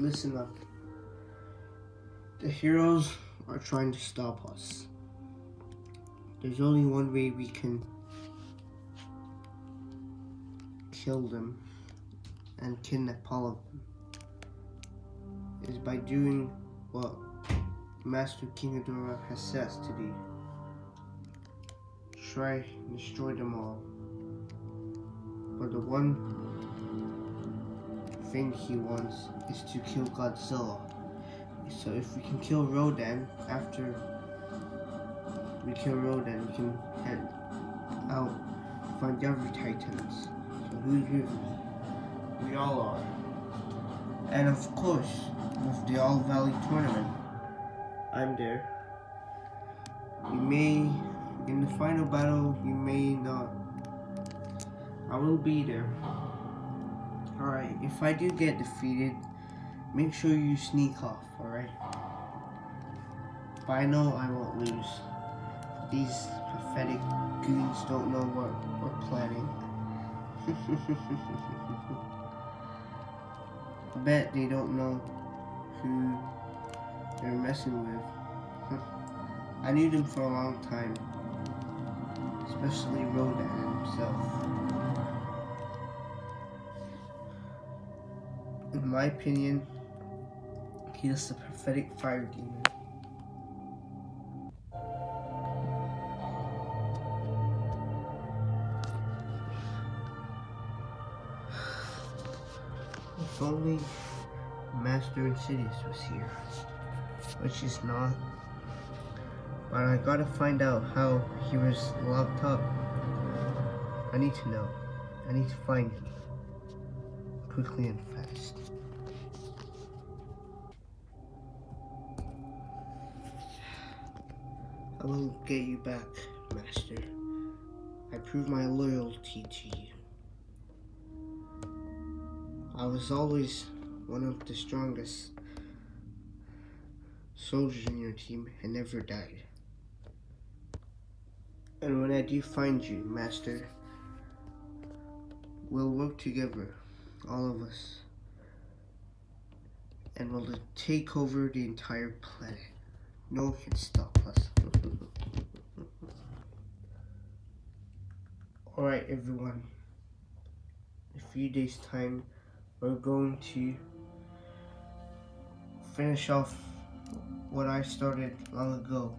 listen up. The heroes are trying to stop us. There's only one way we can kill them and kidnap all of them. Is by doing what Master King Ghidorah has said to do. Try and destroy them all. But the one thing he wants is to kill Godzilla. So if we can kill Rodan after we kill Rodan, we can head out, find the other Titans. So who's with me? We all are. And of course, with the All Valley tournament, I'm there. You may, in the final battle, you may not. I will be there. Alright, if I do get defeated, make sure you sneak off, alright? But I know I won't lose. These pathetic goons don't know what we're planning. I bet they don't know who they're messing with. I knew them for a long time. Especially Rodan himself. In my opinion, he is the prophetic fire demon. If only Master Insidious was here, which is not. But I gotta find out how he was locked up. I need to know. I need to find him. Quickly and fast. I will get you back, Master. I prove my loyalty to you. I was always one of the strongest soldiers in your team and never died. And when I do find you, Master, we'll work together, all of us, and we'll take over the entire planet. No one can stop Alright, everyone. In a few days' time, we're going to finish off what I started long ago.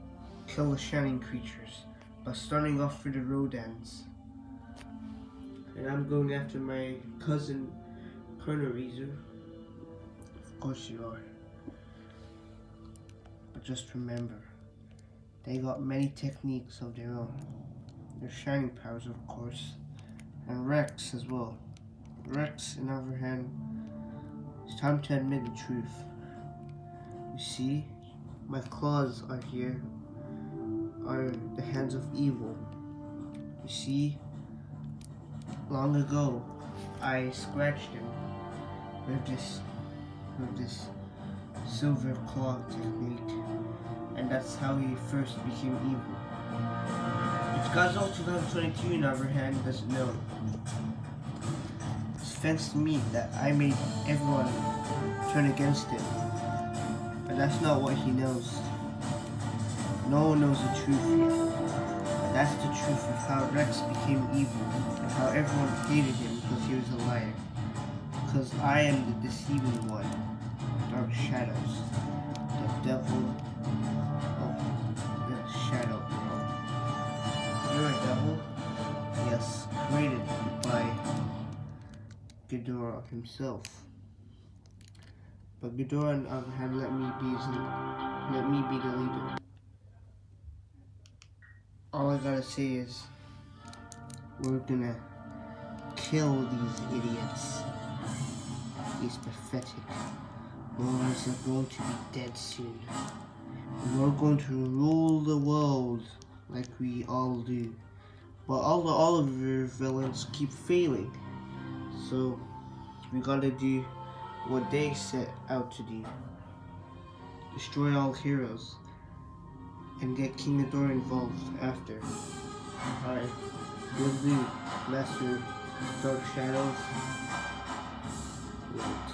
Kill the shining creatures by starting off for the Rodans. And I'm going after my cousin Kernereezer. Of course you are. But just remember, they got many techniques of their own. Their shining powers, of course, and Rex as well. Rex, on the other hand, it's time to admit the truth. You see, my claws are here, are the hands of evil. You see, long ago, I scratched him with this, with this silver claw technique, and that's how he first became evil. If Godzilla 2022, on the other hand, doesn't know, it's thanks to me that I made everyone turn against him. But that's not what he knows. No one knows the truth yet. That's the truth of how Rex became evil and how everyone hated him because he was a liar. Because I am the deceiving one, Dark Shadows, the devil Ghidorah himself. But Ghidorah, other hand, let me be let me be the leader. All I gotta say is, we're gonna kill these idiots. These pathetic morons are going to be dead soon. And we're going to rule the world like we all do. But all the Oliver villains keep failing. So we gotta do what they set out to do. Destroy all heroes. And get King Ghidorah involved after. Alright. Do. Master Dark Shadows. Right.